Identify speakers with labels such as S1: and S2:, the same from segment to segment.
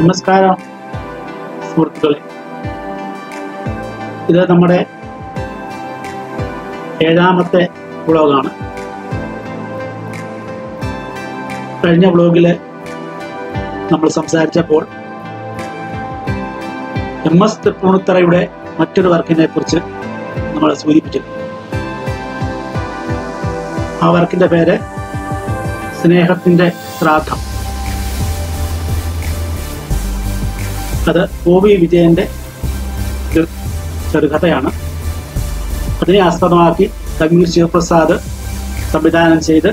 S1: നമസ്കാരം സുഹൃത്തുക്കളെ ഇത് നമ്മുടെ ഏഴാമത്തെ വ്ളോഗാണ്. കഴിഞ്ഞ വ്ളോഗിൽ നമ്മൾ സംസാരിച്ചപ്പോൾ എം എസ് തൃപ്പൂണിത്തറയുടെ മറ്റൊരു വർക്കിനെ കുറിച്ച് നമ്മൾ സൂചിപ്പിച്ചിരുന്നു. ആ വർക്കിന്റെ പേര് സ്നേഹത്തിന്റെ ശ്രാദ്ധം. അത് ഗോപി വിജയന്റെ ചെറുകഥയാണ് അതിനെ ആസ്പദമാക്കി തമിഴ് ശിവപ്രസാദ് സംവിധാനം ചെയ്ത്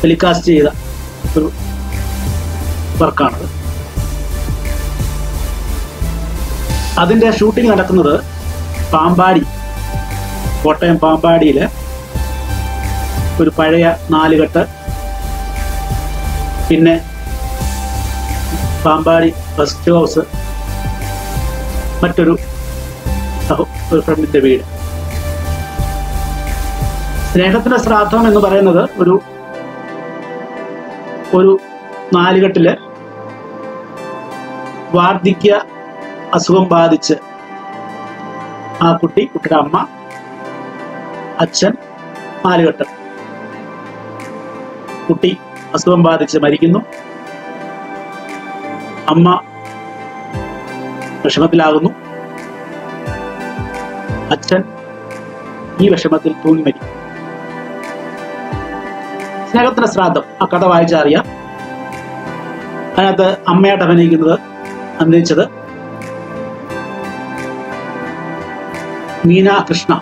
S1: ടെലികാസ്റ്റ് ചെയ്ത ഒരു വർക്കാണത് അതിന്റെ ഷൂട്ടിംഗ് നടക്കുന്നത് പാമ്പാടി കോട്ടയം പാമ്പാടിയിൽ ഒരു പഴയ നാലുകെട്ട് പിന്നെ പാമ്പാടി റെസ്റ്റ് ഹൗസ് മറ്റൊരു ഫ്രണ്ടിന്റെ വീട്. സ്നേഹത്തിന്റെ ശ്രാദ്ധം എന്ന് പറയുന്നത് ഒരു ഒരു നാലുകെട്ടിൽ വാർദ്ധക്യ അസുഖം ബാധിച്ച് ആ കുട്ടി കുട്ടിയുടെ അമ്മ അച്ഛൻ നാലുകെട്ട്. കുട്ടി അസുഖം ബാധിച്ച് മരിക്കുന്നു. അമ്മ വിഷമത്തിലാകുന്നു. അച്ഛൻ ഈ വിഷമത്തിൽ തൂങ്ങി മരിക്കും സ്നേഹത്തിന്റെ ശ്രാദ്ധം ആ കഥ വായിച്ചറിയാം അതിനകത്ത് അമ്മയായിട്ട് അഭിനയിക്കുന്നത് അഭിനയിച്ചത് മീന കൃഷ്ണ.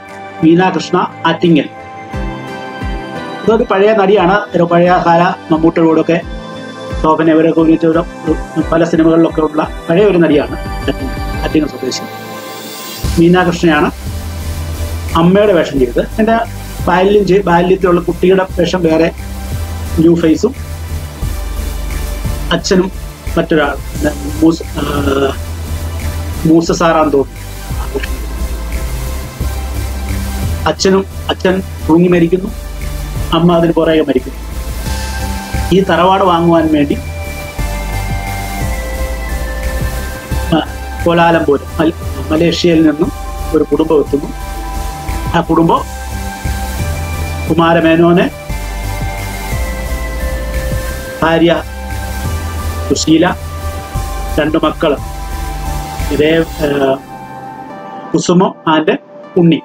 S1: കൃഷ്ണ ആറ്റിങ്ങൽ. ഇതൊരു പഴയ നടിയാണ്. പഴയ കാല മമ്മൂട്ടിയോടൊക്കെ ശോഭന ഇവരൊക്കെ ഉപയോഗിച്ച പല സിനിമകളിലൊക്കെ ഉള്ള പഴയ ഒരു നടിയാണ് ആറ്റിങ്ങൽ സ്വദേശി മീനാകൃഷ്ണയാണ് അമ്മയുടെ വേഷം ചെയ്തത്. എന്റെ ബാല്യം ചെയ് ബാല്യത്തിലുള്ള കുട്ടിയുടെ വേഷം വേറെ ന്യൂ ഫേസും അച്ഛനും മറ്റൊരാൾ മൂസ മൂസ സാറാന്ന് തോന്നുന്നു. അച്ഛനും അച്ഛൻ തൂങ്ങി മരിക്കുന്നു. അമ്മ അതിന് പുറകെ മരിക്കുന്നു. ഈ തറവാട് വാങ്ങുവാൻ വേണ്ടി മൽ- മലേഷ്യയിൽ നിന്നും ഒരു കുടുംബം എത്തുന്നു ആ കുടുംബം കുമാരമേനോനെ ഭാര്യ സുശീല രണ്ട് മക്കൾ ഇതേ കുസുമം ആൻഡ് ഉണ്ണി.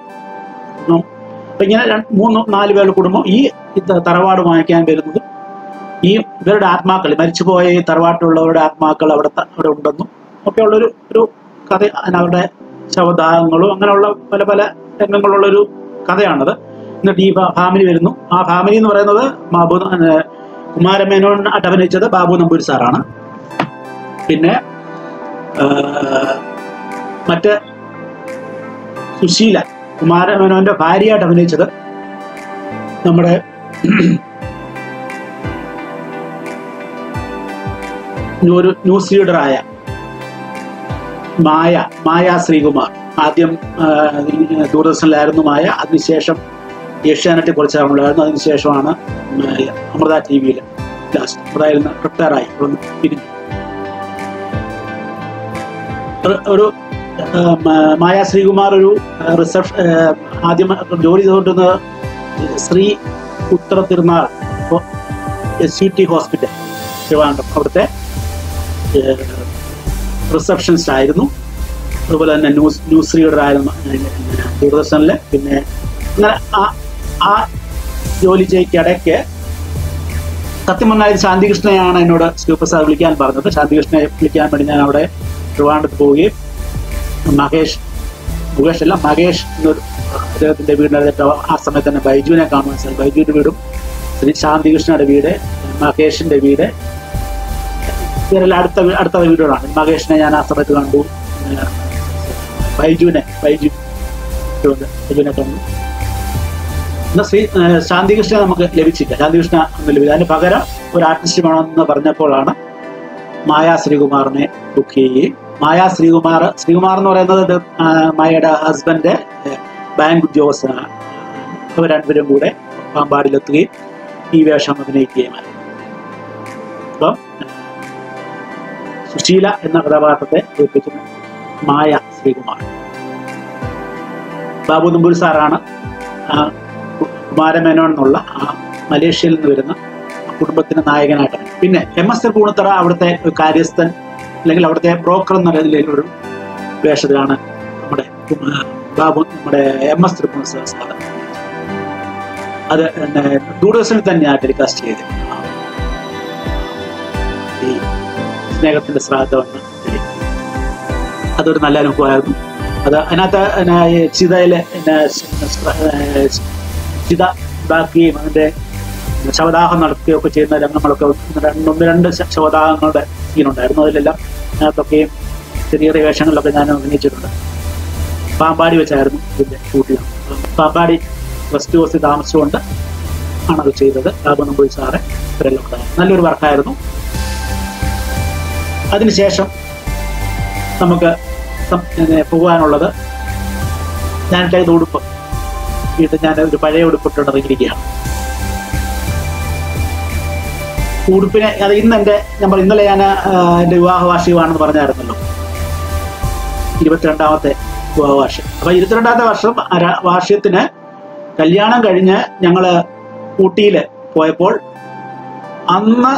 S1: അപ്പൊ ഇങ്ങനെ മൂന്ന് നാല് പേരുടെ കുടുംബം ഈ തറവാട് വാങ്ങിക്കാൻ വരുന്നത് ഈ ഇവരുടെ ആത്മാക്കൾ മരിച്ചുപോയ ഈ തറവാട്ടിലുള്ളവരുടെ ആത്മാക്കൾ അവിടെ അവിടെ ഉണ്ടെന്നും ഒക്കെ ഉള്ളൊരു ഒരു കഥ അവരുടെ ശവദാഹങ്ങളും അങ്ങനെയുള്ള പല പല രംഗങ്ങളുള്ളൊരു കഥയാണത്. എന്നിട്ട് ഈ ഫാമിലി വരുന്നു. ആ ഫാമിലി എന്ന് പറയുന്നത് ബാബു കുമാരമേനോൻ ആയിട്ട് അഭിനയിച്ചത് ബാബു നമ്പൂരി സാറാണ്. പിന്നെ മറ്റ് സുശീല കുമാരമേനോന്റെ ഭാര്യയായിട്ട് അഭിനയിച്ചത് നമ്മുടെ ഒരു ന്യൂസ് ലീഡറായ മായ മായ ശ്രീകുമാർ. ആദ്യം ദൂരദർശനിലായിരുന്നു മായ. അതിനുശേഷം ഏഷ്യാനെറ്റ് കുറച്ച് ഉണ്ടായിരുന്നു അതിനുശേഷമാണ് അമൃത ടി വിയിൽ ലാസ്റ്റ് അമൃതയിൽ നിന്ന് റിട്ടയറായി. ഒന്ന് പിരിഞ്ഞു ഒരു മായ ശ്രീകുമാർ ഒരു റിസപ്ഷൻ ആദ്യം ജോലി ചെയ്തുകൊണ്ടിരുന്നത് Shri Uthara Thirunal S U T hospital Trivandrum. അവിടുത്തെ റിസപ്ഷനിസ്റ്റ് ആയിരുന്നു. അതുപോലെ തന്നെ ന്യൂസ് ന്യൂസ് റീഡർ ആയിരുന്നു ദൂരദർശനിൽ. പിന്നെ അങ്ങനെ ആ ആ ജോലി ചെയ്യിക്കിടയ്ക്ക് സത്യം പറഞ്ഞാൽ ഇത് ശാന്തികൃഷ്ണയാണ് എന്നോട് ശിവപ്രസാദ് വിളിക്കാൻ പറഞ്ഞത്. ശാന്തികൃഷ്ണയെ വിളിക്കാൻ വേണ്ടി ഞാൻ അവിടെ ട്രിവാൻഡ്രത്ത് പോവുകയും മഹേഷ് മുകേഷ് അല്ല മഹേഷ് എന്നൊരു അദ്ദേഹത്തിന്റെ വീടിനടുത്ത് ആ സമയത്ത് തന്നെ ബൈജുവിനെ കാണുവാൻ സാർ ബൈജുവിന്റെ വീടും ശ്രീ ശാന്തികൃഷ്ണയുടെ വീട് മഹേഷിന്റെ വീട് ഇവരെല്ലാം അടുത്ത അടുത്ത വീടുകളാണ്. മഹേഷിനെ ഞാൻ ആ കണ്ടു. ബൈജുവിനെ ബൈജു ബൈജുവിനെ കണ്ടു. എന്നാൽ ശ്രീ ശാന്തികൃഷ്ണ നമുക്ക് ലഭിച്ചില്ല. ശാന്തികൃഷ്ണ ലഭിച്ചില്ല. അതിന് പകരം ഒരു ആർട്ടിസ്റ്റ് വേണമെന്ന് പറഞ്ഞപ്പോഴാണ് മായാ ശ്രീകുമാറിനെ ബുക്ക് ചെയ്യുകയും മായാ ശ്രീകുമാർ ശ്രീകുമാർ എന്ന് പറയുന്നത് മായയുടെ ഹസ്ബൻഡ് ബാങ്ക് ഉദ്യോഗസ്ഥനാണ്. അവർ രണ്ടുപേരും കൂടെ പാമ്പാടിലെത്തുകയും ഈ വേഷം അഭിനയിക്കുകയുമായി. അപ്പം സുശീല എന്ന കഥാപാത്രത്തെ ഏൽപ്പിച്ചത് മായ ശ്രീകുമാർ. ബാബു നമ്പൂരി സാറാണ് കുമാരമേനോൻ എന്നുള്ള ആ മലേഷ്യയിൽ നിന്ന് വരുന്ന കുടുംബത്തിന്റെ നായകനായിട്ട് പിന്നെ എം എസ് എൽ പൂണത്തറ അവിടുത്തെ ഒരു കാര്യസ്ഥൻ അല്ലെങ്കിൽ അവിടുത്തെ ബ്രോക്കർ എന്ന നിലയിലൊരു വേഷത്തിലാണ് നമ്മുടെ ബാബു നമ്മുടെ എം എസ് ത്രിപുണ സാർ. അത് ദൂരദർശനിൽ തന്നെയാണ് ടെലികാസ്റ്റ് ചെയ്തത്. സ്നേഹത്തിന്റെ ശ്രാദ്ധം എന്ന അതൊരു നല്ല അനുഭവമായിരുന്നു. അത് അതിനകത്ത് ചിതയിലെ ചിത ഉണ്ടാക്കുകയും അതിന്റെ ശവദാഹം നടത്തുകയും ഒക്കെ ചെയ്യുന്ന രംഗങ്ങളൊക്കെ രണ്ടൊന്ന് രണ്ട് ശവദാഹങ്ങളുടെ സീനുണ്ടായിരുന്നു. അതിലെല്ലാം അതിനകത്തൊക്കെയും ചെറിയ ചെറിയ വേഷങ്ങളിലൊക്കെ ഞാൻ അഭിനയിച്ചിട്ടുണ്ട്. പാമ്പാടി വെച്ചായിരുന്നു ഇതിന്റെ ഷൂട്ടിംഗ് പാമ്പാടി റെസ്റ്റ് ഹൗസിൽ താമസിച്ചുകൊണ്ട് ആണത് ചെയ്തത്. ബാബു നമ്പൂരി സാറ് ഇവരെല്ലാം ഉണ്ടായിരുന്നു. നല്ലൊരു വർക്കായിരുന്നു അതിനുശേഷം നമുക്ക് പോകാനുള്ളത് ഞാൻ ചെയ്ത ഉടുപ്പ് വീട്ടിൽ ഞാൻ ഒരു പഴയ ഉടുപ്പിട്ടുണ്ട് ഇറങ്ങിയിരിക്കുകയാണ്. ഉടുപ്പിനെ അത് ഇന്ന് എന്റെ ഞാൻ ഇന്നലെ ഞാൻ എന്റെ വിവാഹ വാർഷികമാണെന്ന് പറഞ്ഞായിരുന്നല്ലോ. ഇരുപത്തിരണ്ടാമത്തെ വിവാഹ വാർഷികം അപ്പൊ ഇരുപത്തിരണ്ടാമത്തെ വർഷം വാർഷികത്തിന് കല്യാണം കഴിഞ്ഞ് ഞങ്ങൾ ഊട്ടിയിൽ പോയപ്പോൾ അന്ന്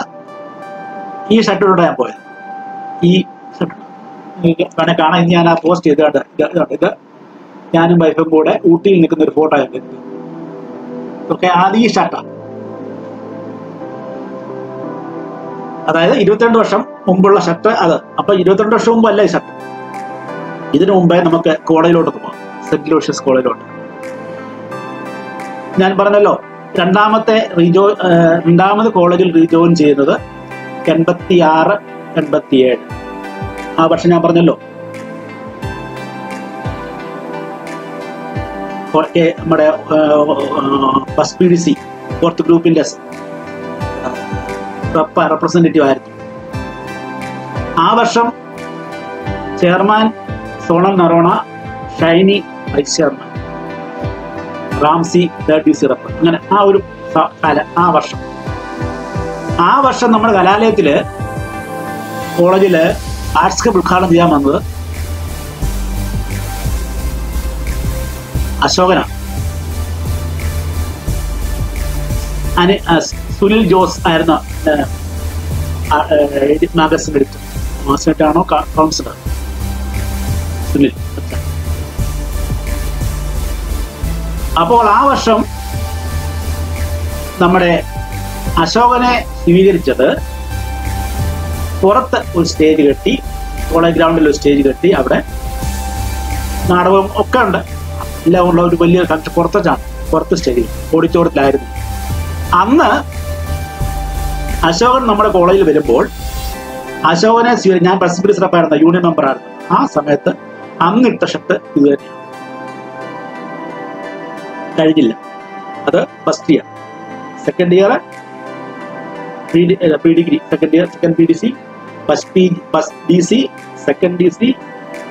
S1: ഈ ഷർട്ടിലൂടെ ഞാൻ പോയത്. ഈ ഷർട്ട് വേണേ കാണാൻ ഇനി ഞാൻ ആ പോസ്റ്റ് ചെയ്ത് കണ്ട് ഇത് ഇതുണ്ട്. ഇത് ഞാനും വൈഫും കൂടെ ഊട്ടിയിൽ നിൽക്കുന്ന ഒരു ഫോട്ടോ ആയിരുന്നു. ഓക്കെ ആദ്യം ഈ ഷർട്ടാണ് അതായത് ഇരുപത്തിരണ്ട് വർഷം മുമ്പുള്ള ഷർട്ട് അത്. അപ്പൊ ഇരുപത്തിരണ്ട് വർഷം മുമ്പ് അല്ല ഈ ഷർട്ട് ഇതിനു മുമ്പേ നമുക്ക് കോളേജിലോട്ട് പോകാം. സെന്റ് ലൂഷ്യസ് കോളേജിലോട്ട്. ഞാൻ പറഞ്ഞല്ലോ രണ്ടാമത്തെ റീജോ രണ്ടാമത് കോളേജിൽ റീജോയിൻ ചെയ്യുന്നത് എൺപത്തി ആറ് എൺപത്തി ഏഴ് ആ വർഷം ഞാൻ പറഞ്ഞല്ലോ. നമ്മുടെ ഫോർത്ത് ഗ്രൂപ്പിന്റെ റെപ്രസെന്റേറ്റീവ് ആയിരുന്നു. ആ വർഷം chairman Sonam Noronha Shiny vice chairman. Ramsi third D C അങ്ങനെ ആ ഒരു കാല ആ വർഷം. ആ വർഷം നമ്മുടെ കലാലയത്തിൽ കോളേജിൽ ആർട്സ് ക്ലബ് ഉദ്ഘാടനം ചെയ്യാൻ വന്നത് അശോകനാണ്. സുനിൽ ജോസ് ആയിരുന്നു മാഗസിൻ എഡിറ്റർ മാസമായിട്ടാണോ കൗൺസിലർ. സുനിൽ. അപ്പോൾ ആ വർഷം നമ്മുടെ അശോകനെ സ്വീകരിച്ചത് പുറത്ത് ഒരു സ്റ്റേജ് കെട്ടി കോളേജ് ഗ്രൗണ്ടിൽ ഒരു സ്റ്റേജ് കെട്ടി അവിടെ നാടകം ഒക്കെ ഉണ്ട്. എല്ലാം ഉള്ള ഒരു വലിയ ഫംഗ്ഷൻ പുറത്താണ് പുറത്ത് സ്റ്റേജിൽ ഓഡിറ്റോറിയത്തിലായിരുന്നു അന്ന് അശോകൻ നമ്മുടെ കോളേജിൽ വരുമ്പോൾ അശോകനെ സ്വീകരി ഞാൻ പ്രസ് സ്രപ്പായിരുന്ന യൂണിയൻ മെമ്പറായിരുന്നു ആ സമയത്ത് അന്ന് ഇട്ട ഷർട്ട് ഇത് തന്നെയാണ് കഴിഞ്ഞില്ല. അത് first year second year pre degree second year second P D C first P first D C second D C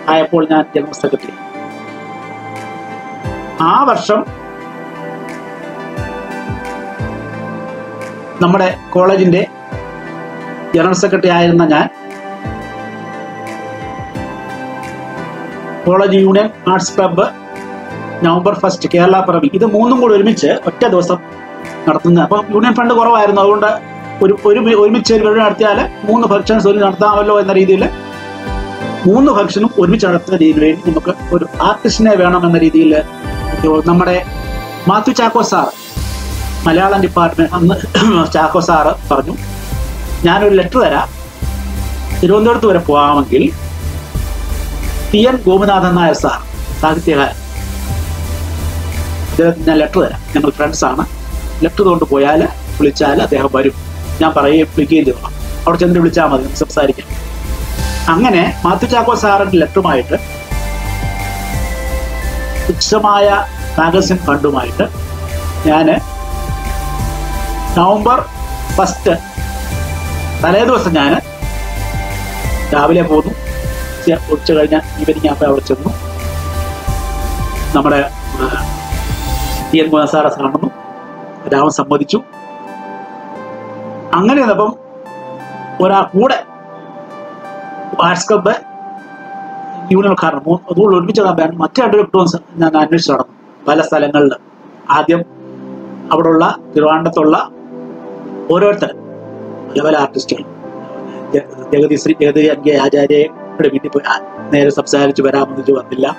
S1: ആയപ്പോൾ ഞാൻ ജനറൽ സെക്രട്ടറി ആ വർഷം നമ്മുടെ കോളേജിന്റെ ജനറൽ സെക്രട്ടറി ആയിരുന്ന ഞാൻ college union arts club November first Kerala പിറവി ഇത് മൂന്നും കൂടി ഒരുമിച്ച് ഒറ്റ ദിവസം നടത്തുന്നത്. അപ്പം യൂണിയൻ ഫണ്ട് കുറവായിരുന്നു. അതുകൊണ്ട് ഒരു ഒരു ഒരുമിച്ച് ഒരു നടത്തിയാൽ മൂന്ന് ഫംഗ്ഷൻസ് ഒരു നടത്താമല്ലോ എന്ന രീതിയിൽ മൂന്ന് ഫംഗ്ഷനും ഒരുമിച്ച് നടത്തുന്ന രീതിയിൽ വേണ്ടി നമുക്ക് ഒരു ആർട്ടിസ്റ്റിനെ വേണം എന്ന രീതിയിൽ നമ്മുടെ മാത്യു ചാക്കോ സാർ മലയാളം ഡിപ്പാർട്ട്മെന്റ് അന്ന് ചാക്കോ സാറ് പറഞ്ഞു ഞാനൊരു ലെറ്റർ തരാം. തിരുവനന്തപുരത്ത് വരെ പോകാമെങ്കിൽ T N Gopinathan Nair sir സാഹിത്യകാരൻ അദ്ദേഹത്തിന് ഞാൻ ലെറ്റർ തരാം. ഞങ്ങൾ ഫ്രണ്ട്സ് ആണ്. ലെറ്റർ കൊണ്ട് പോയാൽ വിളിച്ചാൽ അദ്ദേഹം വരും. ഞാൻ പറയുകയും വിളിക്കുകയും ചെയ്തു അവിടെ ചെന്ന് വിളിച്ചാൽ മതി സംസാരിക്കാം. അങ്ങനെ മാത്യു ചാക്കോ സാറിന്റെ ലെറ്ററുമായിട്ട് തുച്ഛമായ മാഗസിൻ ഫണ്ടുമായിട്ട് ഞാൻ നവംബർ ഫസ്റ്റ് തലേ ദിവസം ഞാൻ രാവിലെ പോന്നു. ഉച്ച- കഴിഞ്ഞ ഈവനിങ് ആകുമ്പോൾ അവിടെ ചെന്നു. നമ്മുടെ ടി എൻ മോഹൻ സാറെ കാണുന്നു. രാമൻ സമ്മതിച്ചു. അങ്ങനെ വന്നപ്പം ഒരാൾ കൂടെ ആർട്സ് ക്ലബ്ബ് യൂണിയൻ കാരണം അതുകൊണ്ട് ഒരുമിച്ച് നടത്താൻ മറ്റു രണ്ട് കിട്ടുമോ ഞാൻ അന്വേഷിച്ചു നടന്നു. പല സ്ഥലങ്ങളിൽ ആദ്യം അവിടെയുള്ള തിരുവനന്തപുരത്തുള്ള ഓരോരുത്തർ. പല പല ആർട്ടിസ്റ്റുകൾ ജഗതി ശ്രീ ജഗതി അൻകെ ആചാര്യയുടെ വീട്ടിൽ പോയി. നേരെ സംസാരിച്ച് വരാമെന്ന് വെച്ച് വന്നില്ല.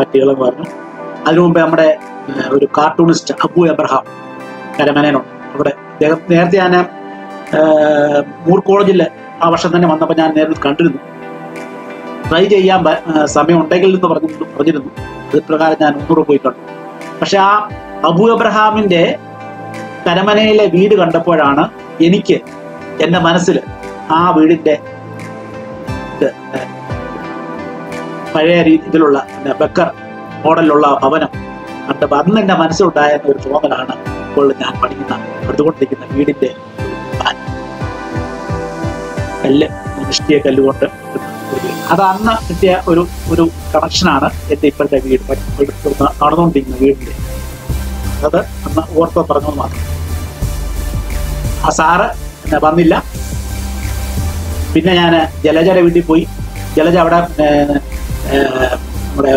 S1: പറ്റികളും പറഞ്ഞു. അതിനു മുമ്പേ നമ്മുടെ ഒരു കാർട്ടൂണിസ്റ്റ് അബു എബ്രഹാം കരമനേനോ അവിടെ അദ്ദേഹം നേരത്തെ ഞാൻ മൂർ കോളേജിൽ ആ വർഷം തന്നെ വന്നപ്പോൾ ഞാൻ നേരിട്ട് കണ്ടിരുന്നു. ട്രൈ ചെയ്യാൻ സമയം ഉണ്ടെങ്കിൽ എന്ന് പറഞ്ഞു പറഞ്ഞിരുന്നു. അത് പ്രകാരം ഞാൻ ഒന്നുകൂടെ പോയി കണ്ടു. പക്ഷെ ആ അബു അബ്രഹാമിന്റെ കരമനയിലെ വീട് കണ്ടപ്പോഴാണ് എനിക്ക് എന്റെ മനസ്സിൽ ആ വീടിന്റെ പഴയ രീതിയിലുള്ള ബക്കർ മോഡലിലുള്ള ഭവനം കണ്ടപ്പോൾ അന്ന് എന്റെ മനസ്സിലുണ്ടായ ഒരു തോന്നലാണ് ഇപ്പോൾ ഞാൻ പഠിക്കുന്ന പടുത്തുകൊണ്ടിരിക്കുന്ന വീടിന്റെ. കല്ല് നിഷ്ഠിയ കല്ലുകൊണ്ട്. അത് അന്ന് കിട്ടിയ ഒരു ഒരു കണക്ഷനാണ് എന്റെ ഇപ്പോഴത്തെ വീട് നടന്നുകൊണ്ടിരിക്കുന്ന വീടിന്റെ അത് അന്ന് ഓർത്ത് പറഞ്ഞത് മാത്രം ആ സാറ് എന്നെ വന്നില്ല പിന്നെ ഞാൻ ജലജയുടെ വീട്ടിൽ പോയി ജലജ അവിടെ നമ്മുടെ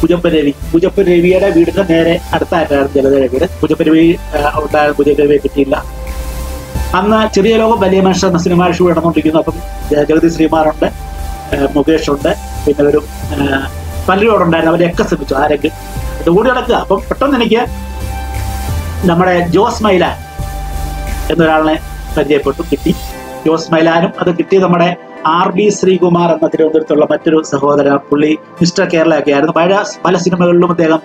S1: പുജപ്പരവി പുജപ്പരവിയുടെ വീടിന്റെ നേരെ അടുത്തായിട്ടായിരുന്നു ജലജയുടെ വീട്. പുജപ്പരവി ഉണ്ടായ പുജപ്പരവിയെ കിട്ടിയില്ല. അന്ന് ചെറിയ ലോകം വലിയ മനുഷ്യർ എന്ന സിനിമ ഷൂ നടന്നുകൊണ്ടിരിക്കുന്നു. അപ്പം ജഗതി ശ്രീമാറുണ്ട് മുകേഷ് ഉണ്ട് പിന്നെ ഒരു പലരും അവിടെ ഉണ്ടായിരുന്നു. അവരെയൊക്കെ ശ്രമിച്ചു ആരെങ്കിലും. ഇത് കൂടി നടക്കുക. അപ്പം പെട്ടെന്ന് എനിക്ക് നമ്മുടെ ജോസ് മൈലാൻ എന്നൊരാളിനെ പരിചയപ്പെട്ടു കിട്ടി. ജോസ് മൈലാനും അത് കിട്ടി നമ്മുടെ ആർ ബി ശ്രീകുമാർ എന്ന തിരുവനന്തപുരത്തുള്ള മറ്റൊരു സഹോദര പുള്ളി മിസ്റ്റർ കേരള ഒക്കെ ആയിരുന്നു. പല പല സിനിമകളിലും അദ്ദേഹം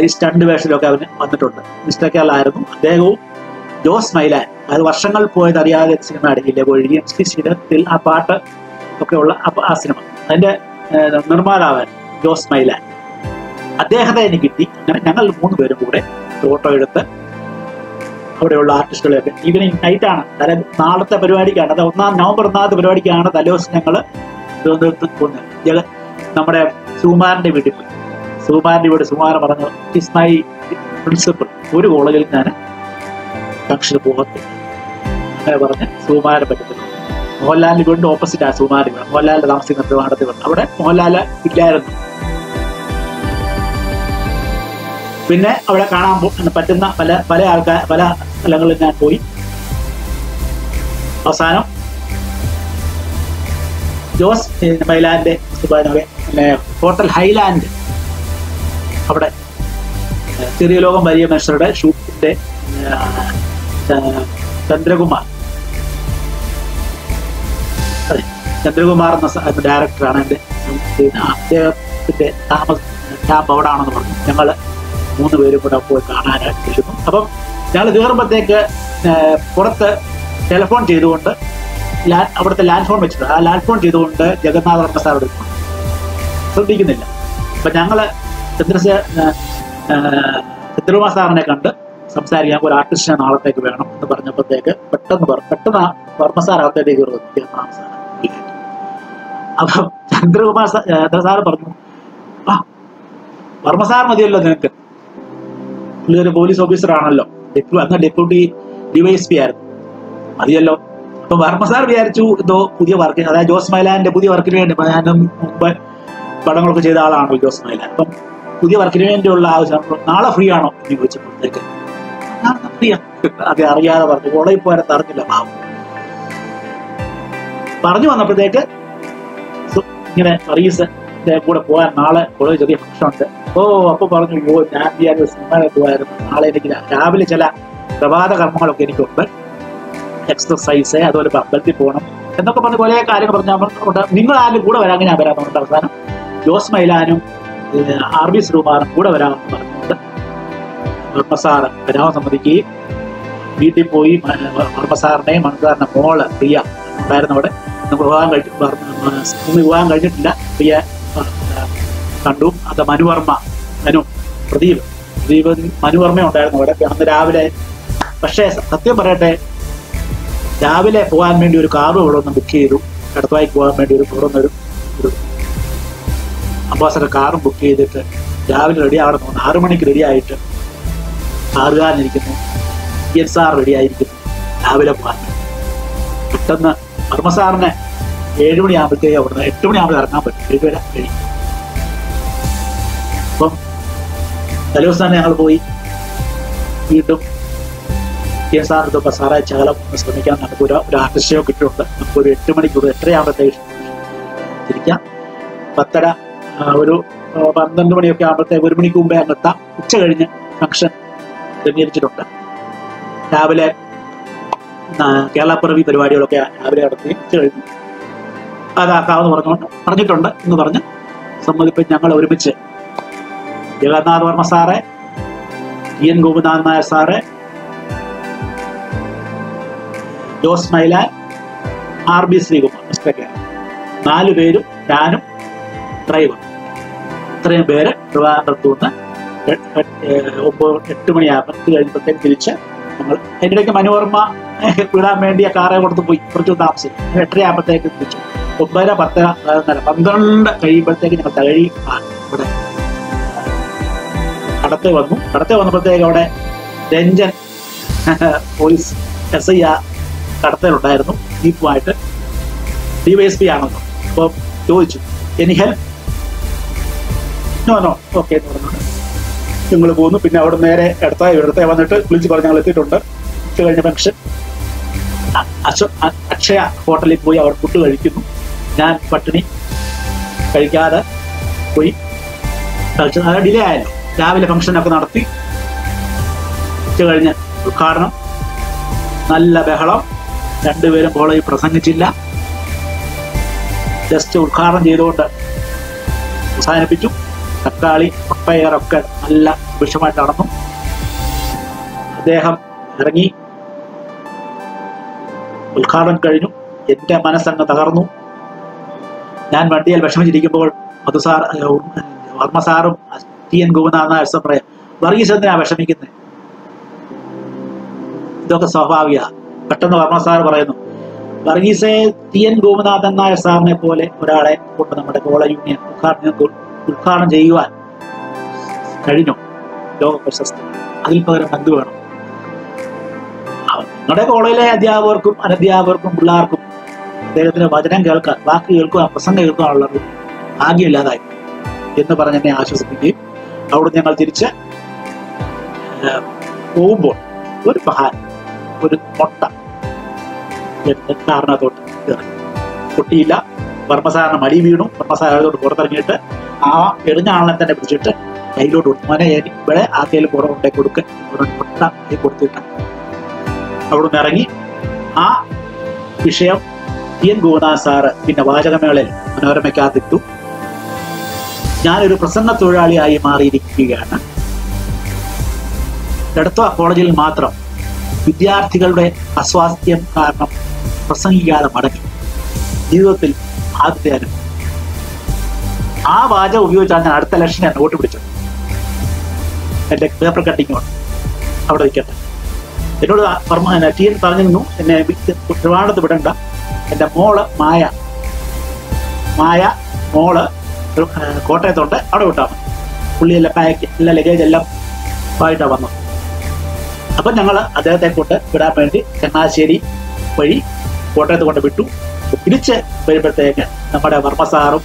S1: ഈ സ്റ്റണ്ട് വേഷത്തിലൊക്കെ അവന് വന്നിട്ടുണ്ട്. മിസ്റ്റർ കേരള ആയിരുന്നു. അദ്ദേഹവും ജോസ് മൈലാൻ. അത് വർഷങ്ങൾ പോയത് അറിയാതെ സിനിമ അടങ്ങിയില്ല ഒഴുകി എം സി ശിരത്തിൽ ആ പാട്ട് ഒക്കെ ഉള്ള ആ- സിനിമ. അതിന്റെ നിർമ്മാതാവൻ ജോസ് മൈലാൻ. അദ്ദേഹത്തെ എനിക്ക് കിട്ടി. ഞങ്ങൾ മൂന്ന് പേരും കൂടെ ഫോട്ടോ എടുത്ത് അവിടെയുള്ള ആർട്ടിസ്റ്റുകളെയൊക്കെ. ഈവനിങ് നൈറ്റ് ആണ്. തലേ നാളത്തെ പരിപാടിക്കാണ്. അത് ഒന്നാം നവംബർ ഒന്നാമത്തെ പരിപാടിക്കാണ് തലേദിവസം ഞങ്ങൾ തിരുവനന്തപുരത്ത് പോകുന്നത്. നമ്മുടെ സുമാറിന്റെ വീട്ടിൽ പോയി. സുമാറിന്റെ വീട് സുകുമാരൻ പറഞ്ഞു ഇസ് മൈ പ്രിൻസിപ്പൾ ഒരു കോളേജിൽ ഞാൻ ഫംഗ്ഷന് പോകത്തില്ല അങ്ങനെ പറഞ്ഞ് സുകുമാരൻ പറ്റത്തില്ല. മോഹൻലാലിന്റെ വീടിന്റെ ഓപ്പോസിറ്റ് ആ സുകുമാരൻ മോഹൻലാലിന്റെ താമസിക്കുന്ന ട്രിവാണ്ടത്തിൽ അവിടെ മോഹൻലാല ഇല്ലായിരുന്നു. പിന്നെ അവിടെ കാണാൻ പറ്റുന്ന പല പല ആൾക്കാർ പല സ്ഥലങ്ങളിൽ ഞാൻ പോയി. അവസാനം ജോസ് സുബാനോടെ പിന്നെ ഹോട്ടൽ ഹൈലാൻഡ്. അവിടെ ചെറിയ ലോകം വലിയ മനുഷ്യരുടെ ഷൂട്ടിന്റെ ചന്ദ്രകുമാർ. അതെ ചന്ദ്രകുമാർ എന്ന ഡയറക്ടറാണ് പിന്നെ അദ്ദേഹത്തിന്റെ താമസ ക്യാമ്പ് അവിടെ ആണെന്ന് പറഞ്ഞു. ഞങ്ങൾ മൂന്ന് പേരും കൂടെ പോയി കാണാനായിട്ട് ആഗ്രഹിക്കുന്നു അപ്പം ഞങ്ങൾ കയറുമ്പോഴത്തേക്ക് പുറത്ത് ടെലിഫോൺ ചെയ്തുകൊണ്ട് ലാൻഡ് അവിടുത്തെ ലാൻഡ് ഫോൺ വെച്ചിട്ടുണ്ട് ആ ലാൻഡ് ഫോൺ ചെയ്തുകൊണ്ട് ജഗന്നാഥ എടുക്കും ശ്രദ്ധിക്കുന്നില്ല. അപ്പൊ ഞങ്ങൾ ചന്ദ്രസേ ചന്ദ്രകുമാർ സാറിനെ കണ്ട് സംസാരിക്കാൻ ഒരു ആർട്ടിസ്റ്റിനെ നാളത്തേക്ക് വേണം എന്ന് പറഞ്ഞപ്പോഴത്തേക്ക് പെട്ടെന്ന് പെട്ടെന്ന് വർമ്മ സാർ അകത്തേക്ക് അപ്പം ചന്ദ്രകുമാർ സാർ പറഞ്ഞു ആ വർമ്മ മതിയല്ലോ നിനക്ക്. പുള്ളി ഒരു പോലീസ് ഓഫീസർ ആണല്ലോ. അന്ന് ഡെപ്യൂട്ടി ഡിവൈഎസ് പി ആയിരുന്നു. മതിയല്ലോ. അപ്പൊ വർമ്മ സാർ വിചാരിച്ചു എന്തോ പുതിയ വർക്കിന് അതായത് ജോസ് മൈലാന്റെ പുതിയ വർക്കിന് വേണ്ടി ഞാൻ മുമ്പ് പടങ്ങളൊക്കെ ചെയ്ത ആളാണല്ലോ ജോസ് മൈലാൻ. അപ്പം പുതിയ വർക്കിന് വേണ്ടിയുള്ള ആവശ്യം. നാളെ ഫ്രീ ആണോ? എന്ന് ചോദിച്ചപ്പോഴത്തേക്ക് അത് അറിയാതെ പറഞ്ഞു. കോളേജിൽ പോകാൻ അറിഞ്ഞില്ല പാവം. പറഞ്ഞു വന്നപ്പോഴത്തേക്ക് ഇങ്ങനെ റീസ് കൂടെ പോകാൻ നാളെ കോളേജ് ചെറിയ ഉണ്ട് ഓ അപ്പൊ പറഞ്ഞു ഓ ഞാൻ വിചാരിച്ച സിനിമ പോയായിരുന്നു. നാളെ എനിക്ക് രാവിലെ ചില പ്രഭാത കർമ്മങ്ങളൊക്കെ എനിക്കുണ്ട് എക്സസൈസ് അതുപോലെ അമ്പലത്തിൽ പോകണം എന്നൊക്കെ പറഞ്ഞ് കുറെ കാര്യങ്ങൾ പറഞ്ഞ. നിങ്ങൾ ആരും കൂടെ വരാമെങ്കിൽ ഞാൻ വരാമെന്ന് പറഞ്ഞിട്ട് അവസാനം ജോസ് മൈലാനും ആർ ബി ശ്രീകുമാറും കൂടെ വരാമെന്ന് പറഞ്ഞിട്ട് ധർമ്മസാറ് വരാൻ സമ്മതിക്കുകയും വീട്ടിൽ പോയി ധർമ്മസാറിനെയും മണസാറിന്റെ മോൾ പ്രിയ ഉണ്ടായിരുന്നു അവിടെ. നമുക്ക് വിവാഹം കഴിച്ചു വിവാഹം കഴിഞ്ഞിട്ടില്ല. പ്രിയ കണ്ടു. അത് മനുവർമ്മ മനു പ്രദീപ്. പ്രദീപ് മനുവർമ്മ ഉണ്ടായിരുന്നു അവിടെ. അന്ന് രാവിലെ പക്ഷേ സത്യം പറയട്ടെ രാവിലെ പോകാൻ വേണ്ടി ഒരു കാർ ഇവിടെ ഒന്ന് ബുക്ക് ചെയ്തു. കടത്തുവായി പോകാൻ വേണ്ടി ഒരു തുറന്നൊരു ഒരു അംബാസഡർ കാറും ബുക്ക് ചെയ്തിട്ട് രാവിലെ റെഡി ആവണം തോന്നുന്നു ആറു മണിക്ക് റെഡി ആയിട്ട് കാറുകാരനിരിക്കുന്നു എൻ സാർ റെഡി ആയിരിക്കുന്നു രാവിലെ പോകാൻ പെട്ടെന്ന് വർമ്മസാറിന് ഏഴ് മണിയാകുമ്പോഴത്തേക്ക് അവിടുന്ന് എട്ട് മണിയാകുമ്പോൾ ഇറങ്ങാൻ പറ്റും. ഏഴ് വരെ കഴിയും അപ്പം തലേദിവസം തന്നെ ഞങ്ങൾ പോയി. വീണ്ടും കെ എസ് സാർ ഇതൊക്കെ സാറേ ചകലം ശ്രമിക്കാൻ നമുക്ക് ഒരു ഒരു ആർട്ടിസ്റ്റോ കിട്ടിയിട്ടുണ്ട്. നമുക്ക് ഒരു എട്ട് മണിക്കൂർ എട്ടരയാകുമ്പോഴത്തേക്ക് തിരിക്കാം പത്തര ഒരു പന്ത്രണ്ട് മണിയൊക്കെ ആകുമ്പോഴത്തേക്ക് ഒരു മണിക്ക് മുമ്പേ അങ്ങെത്താം ഉച്ച കഴിഞ്ഞ് ഫംഗ്ഷൻ ക്രമീകരിച്ചിട്ടുണ്ട്. രാവിലെ കേരളപ്പിറവി പരിപാടികളൊക്കെ രാവിലെ നടത്തി ഉച്ച കഴിഞ്ഞ് അതാക്കാമെന്ന് പറഞ്ഞുകൊണ്ട് പറഞ്ഞിട്ടുണ്ട് എന്ന് പറഞ്ഞ് സമ്മതിപ്പ് ഞങ്ങൾ ഒരുമിച്ച്. ജഗന്നാഥ് വർമ്മ സാറെ ടി എൻ ഗോപിനാഥ് നായർ സാറെ Jose Mylan R B Sreekumar mister നാല് പേരും ഞാനും ഡ്രൈവർ ഇത്രയും പേര് ട്രിവാൻഡ്രത്തു നിന്ന് ഒമ്പത് എട്ട് മണിയാകുമ്പോൾ കഴിഞ്ഞപ്പോഴത്തേക്ക് തിരിച്ച് ഞങ്ങൾ അതിന്റെ ഇടയ്ക്ക് മനുവർമ്മ വിടാൻ വേണ്ടി ആ കാറെ കൊടുത്ത് പോയി. കുറച്ച് താമസിക്കും എട്ടരയാകുമ്പോഴത്തേക്ക് തിരിച്ചു. ഒമ്പതര പത്തര പതിനൊന്നര. പന്ത്രണ്ട് കഴിയുമ്പോഴത്തേക്ക് ഞങ്ങൾ തകഴി ആണ് ഇവിടെ. കടത്തെ വന്നു. കടത്തെ വന്നപ്പോഴത്തേക്ക് അവിടെ രഞ്ജൻ പോലീസ് എസ് ഐ ആ കടത്തലുണ്ടായിരുന്നു. ജീപ്പുമായിട്ട് ഡി വൈ എസ് പി ആണെന്ന്. അപ്പോൾ ചോദിച്ചു any help no no okay പറഞ്ഞിട്ട് ഞങ്ങൾ പോന്നു. പിന്നെ അവിടെ നേരെ ഇടത്തായി ഇടത്തെ വന്നിട്ട് വിളിച്ച് പറഞ്ഞ് ഞങ്ങൾ എത്തിയിട്ടുണ്ട്. ഉച്ച കഴിഞ്ഞ ഫംഗ്ഷൻ അക്ഷയ ഹോട്ടലിൽ പോയി അവർ ഫുഡ് കഴിക്കുന്നു. ഞാൻ പട്ടിണി കഴിക്കാതെ പോയി. കഴിച്ചു അത് ഡിലേ ആയല്ലോ രാവിലെ ഫംഗ്ഷനൊക്കെ നടത്തി. ഉച്ച കഴിഞ്ഞ് ഉദ്ഘാടനം. നല്ല ബഹളം. രണ്ടുപേരും കോളേജിൽ പ്രസംഗിച്ചില്ല. ജസ്റ്റ് ഉദ്ഘാടനം ചെയ്തുകൊണ്ട് അവസാനിപ്പിച്ചു. തക്കാളി പപ്പയറൊക്കെ നല്ല വിഷമായിട്ട് നടന്നു. അദ്ദേഹം ഇറങ്ങി. ഉദ്ഘാടനം കഴിഞ്ഞു. എന്റെ മനസ്സങ്ങ് തകർന്നു. ഞാൻ വണ്ടിയിൽ വിഷമിച്ചിരിക്കുമ്പോൾ മധു സാർ വർമ്മ സാറും ടി എൻ ഗോപിനാഥ് പറയാം വർഗീസ് എന്തിനാ വിഷമിക്കുന്നത് ഇതൊക്കെ സ്വാഭാവിക. പെട്ടെന്ന് വർമ്മ സാർ പറയുന്നു വർഗീസെ ടി എൻ ഗോപിനാഥൻ നായർ സാറിനെ പോലെ ഒരാളെ കൊണ്ട് നമ്മുടെ കോളേജ് യൂണിയൻ ഉദ്ഘാടനം ഉദ്ഘാടനം ചെയ്യുവാൻ കഴിഞ്ഞു. ലോക പ്രശസ്തി. അതിൽ പകരം എന്ത് വേണം. നിങ്ങളുടെ കോളേജിലെ അധ്യാപകർക്കും അനധ്യാപകർക്കും പിള്ളേർക്കും അദ്ദേഹത്തിന്റെ വചനം കേൾക്കാൻ വാക്ക് കേൾക്കുവാൻ പ്രസംഗം കേൾക്കാനുള്ള ആകെ ഭാഗ്യമില്ലാതായി എന്ന് പറഞ്ഞ് എന്നെ ആശ്വസിപ്പിക്കുകയും അവിടെ ഞങ്ങൾ തിരിച്ച് പോകുമ്പോൾ ഒരു മഹാൻ ഒരു കൊട്ട കാരണത്തോട്ട് കയറി. പൊട്ടിയില്ല വർമ്മസാറിന് മടി വീണു വർമ്മസാർ അതോട്ട് പുറത്തിറങ്ങിയിട്ട് ആ എറിഞ്ഞ തന്നെ പിടിച്ചിട്ട് കയ്യിലോട്ട് കൊടുത്തു. മോനെ ഇവിടെ ആ കയ്യിൽ പുറം കൊണ്ടേ കൊടുക്ക. ഇവിടെ മുട്ട കൈ കൊടുത്തിട്ട് അവിടുന്ന് ഇറങ്ങി. ആ വിഷയം ടി എൻ ഗോനാഥ് സാറ് പിന്നെ വാചകമേളയിൽ മനോരമയ്ക്കകത്തിട്ടു. ഞാനൊരു പ്രസംഗ തൊഴിലാളിയായി മാറിയിരിക്കുകയാണ്. എടത്വ കോളേജിൽ മാത്രം വിദ്യാർത്ഥികളുടെ അസ്വാസ്ഥ്യം കാരണം പ്രസംഗിക്കാതെ മടങ്ങി. ജീവിതത്തിൽ ആദ്യത്തെ ആ വാചകം ഉപയോഗിച്ചാണ് ഞാൻ അടുത്ത ഇലക്ഷൻ ഞാൻ വോട്ട് പിടിച്ചത്. എന്റെ പേപ്പർ കട്ടിങ് അവിടെ നിൽക്കട്ടെ. എന്നോട് ടി എൻ പറഞ്ഞിരുന്നു. എന്നെ ത്രിവാണത്ത് വിടണ്ട. എന്റെ മോൾ മായ. മായ മോൾ കോട്ടയത്തോട്ട് അവിടെ വിട്ടാൽ മതി. പുള്ളി എല്ലാം പാക്ക് എല്ലാ ലഗേജ് എല്ലാം ആയിട്ടാണ് വന്നത്. അപ്പം ഞങ്ങൾ അദ്ദേഹത്തെ കൊണ്ട് വിടാൻ വേണ്ടി ചങ്ങനാശ്ശേരി വഴി കോട്ടയത്ത് കൊണ്ട് വിട്ടു. തിരിച്ച് വരുമ്പോഴത്തേക്ക് നമ്മുടെ വർമ്മ സാറും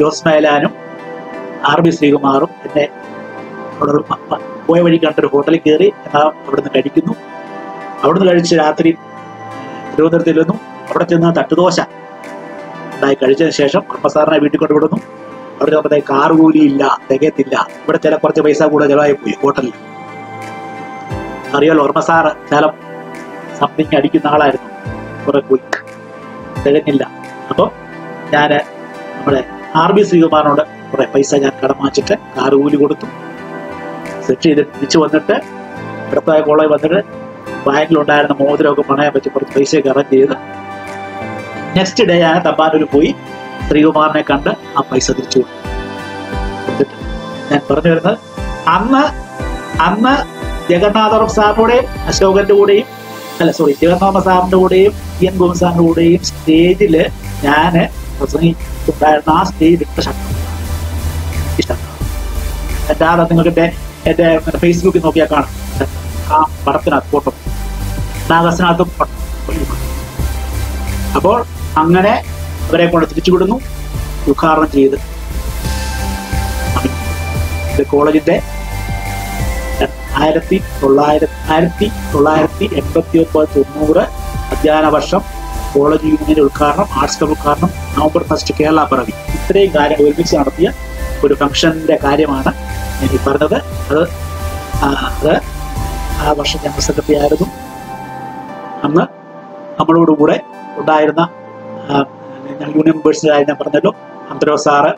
S1: ജോസ് മേലാനും ആർ ബി ശ്രീകുമാറും എന്നെ അവിടെ പോയ വഴി കണ്ടൊരു ഹോട്ടലിൽ കയറി എന്നാൽ അവിടുന്ന് കഴിക്കുന്നു. അവിടുന്ന് കഴിച്ച് രാത്രി തിരുവനന്തപുരത്തിൽ വന്നു അവിടെ ചെന്ന് തട്ടുദോശ ഉണ്ടായി കഴിച്ചതിന് ശേഷം അപ്പസാറിനെ സാറിനെ വീട്ടിൽ കൊണ്ടുവിടുന്നു. അവർ ചെന്നപ്പോഴത്തേക്ക് കാർ കൂലിയില്ല തികയത്തില്ല. ഇവിടെ ചില കുറച്ച് പൈസ കൂടെ ചിലവായി പോയി ഹോട്ടലിൽ. അറിയാലോ ഓർമ്മ സാറ് ശാലം സംതിങ് അടിക്കുന്ന ആളായിരുന്നു. കുറെ പോയി. തികഞ്ഞില്ല. അപ്പോൾ ഞാൻ നമ്മുടെ ആർ ബി ശ്രീകുമാറിനോട് കുറെ പൈസ ഞാൻ കടം വാങ്ങിച്ചിട്ട് കാർ കൂലി കൊടുത്തു. സെറ്റ് ചെയ്ത് തിരിച്ചു വന്നിട്ട് അടുത്തായ കോളേജ് വന്നിട്ട് ബാങ്കിലുണ്ടായിരുന്ന മോതിരമൊക്കെ പണയാൻ പറ്റി കുറച്ച് പൈസയൊക്കെ അറേഞ്ച് ചെയ്ത് നെക്സ്റ്റ് ഡേ ആ തമ്പാനൂർ പോയി. ശ്രീകുമാറിനെ കണ്ട് ആ പൈസ തിരിച്ചു. ഞാൻ പറഞ്ഞു വരുന്നത് അന്ന് അന്ന് ജഗന്നാഥറം സാറിനോടെയും അശോകന്റെ കൂടെയും അല്ല സോറി ജഗന്നാഥ സാറിന്റെ കൂടെയും ടി എൻ ഗോവിന്ദ് സാറിന്റെ കൂടെയും സ്റ്റേജിൽ ഞാൻ പ്രസംഗിക്കുണ്ടായിരുന്ന ആ സ്റ്റേജ് ഇട്ട ശബ്ദം ഇഷ്ടം. നിങ്ങൾക്ക് എന്റെ എന്റെ ഫേസ്ബുക്കിൽ നോക്കിയാൽ കാണും. ആ പടത്തിനകത്ത് ഫോട്ടോ. നാഗസിനകത്തും അപ്പോൾ അങ്ങനെ അവരെ കൊണ്ട് തിരിച്ചുവിടുന്നു. ഉദ്ഘാടനം ചെയ്ത് കോളേജിന്റെ ആയിരത്തി തൊള്ളായിരത്തി ആയിരത്തി തൊള്ളായിരത്തി എൺപത്തി ഒമ്പത് തൊണ്ണൂറ് അധ്യയന വർഷം കോളേജ് യൂണിയന്റെ ഉദ്ഘാടനം ആർട്സ് ക്ലബ് ഉദ്ഘാടനം നവംബർ ഫസ്റ്റ് കേരള പിറവി. ഇത്രയും കാര്യം ഒരുമിച്ച് നടത്തിയ ഒരു ഫംഗ്ഷന്റെ കാര്യമാണ് ഞാൻ ഈ പറഞ്ഞത്. അത് അത് ആ വർഷം ജനറൽ സെക്രട്ടറി ആയിരുന്നു അന്ന് നമ്മളോടുകൂടെ ഉണ്ടായിരുന്ന യൂണിയൻ മെമ്പേഴ്സിലായി ഞാൻ പറഞ്ഞല്ലോ. അന്തരോ സാറ്.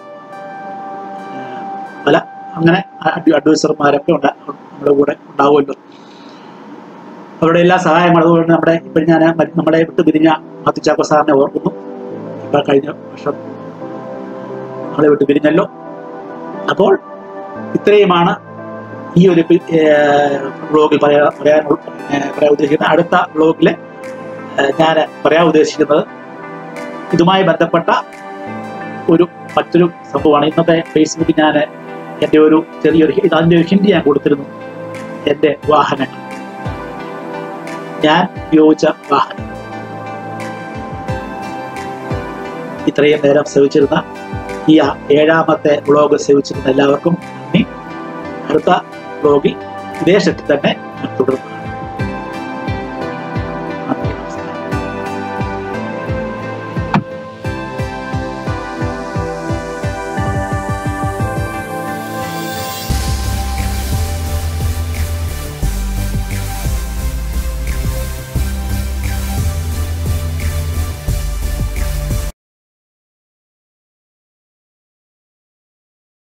S1: പല അങ്ങനെ അഡ്വ- അഡ്വൈസർമാരൊക്കെ ഉണ്ട്. നമ്മുടെ കൂടെ ഉണ്ടാവുമല്ലോ. അവരുടെ എല്ലാ സഹായം അതുകൊണ്ട് നമ്മുടെ ഇപ്പം ഞാൻ നമ്മളെ വിട്ടു പിരിഞ്ഞ മാത്തിച്ചാക്കോ സാറിനെ ഓർക്കുന്നു. ഇപ്പം കഴിഞ്ഞ വർഷം നമ്മളെ വിട്ടു പിരിഞ്ഞല്ലോ അപ്പോൾ ഇത്രയുമാണ് ഈ ഒരു ബ്ലോഗിൽ പറയാ പറയാൻ ഏ, പറയാൻ ഉദ്ദേശിക്കുന്നത് അടുത്ത ബ്ലോഗിൽ ഞാൻ പറയാൻ ഉദ്ദേശിക്കുന്നത്. ഇതുമായി ബന്ധപ്പെട്ട ഒരു മറ്റൊരു സംഭവമാണ്. ഇന്നത്തെ ഫേസ്ബുക്കിൽ ഞാൻ എന്റെ ഒരു ചെറിയൊരു അതിന്റെ ഒരു ഹിന്ദി ഞാൻ കൊടുത്തിരുന്നു. എന്റെ വാഹനങ്ങൾ. ഞാൻ ഉപയോഗിച്ച വാഹനം ഇത്രയും നേരം സേവിച്ചിരുന്ന ഈ ഏഴാമത്തെ വ്ലോഗ് സേവിച്ചിരുന്ന എല്ലാവർക്കും നന്ദി. അടുത്ത വ്ലോഗിൽ ഇതേ തന്നെ തുടർന്നു